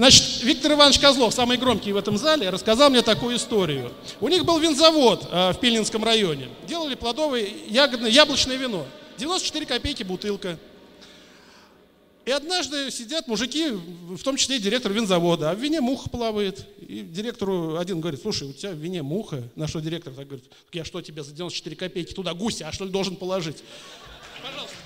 Значит, Виктор Иванович Козлов, самый громкий в этом зале, рассказал мне такую историю. У них был винзавод э, в Пильнинском районе. Делали плодовое ягодное, яблочное вино. 94 копейки бутылка. И однажды сидят мужики, в том числе и директор винзавода, а в вине муха плавает. И директору один говорит, слушай, у тебя в вине муха. На что директор так говорит, я что тебе за 94 копейки туда гуся, а что ли должен положить? Пожалуйста.